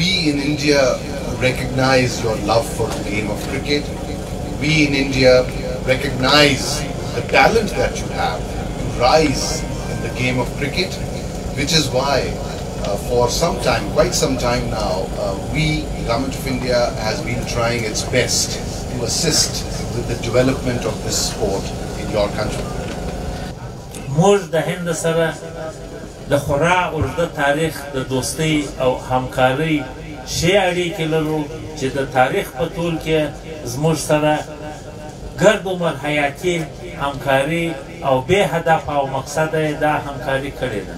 we in India recognize your love for the game of cricket. We in India recognize the talent that you have to rise in the game of cricket, which is why uh, for some time, quite some time now, uh, we, Government of India, has been trying its best to assist with the development of this sport in your country. More the Hindu Sabha د خورا اوږده تاریخ د دوستۍ او همکارۍ ښې اړیکې لرو چې د تاریخ په طول کې زموږ سره ګرد عمر حیاتي همکاري او بې هدف او مقصد دا همکاري کړې ده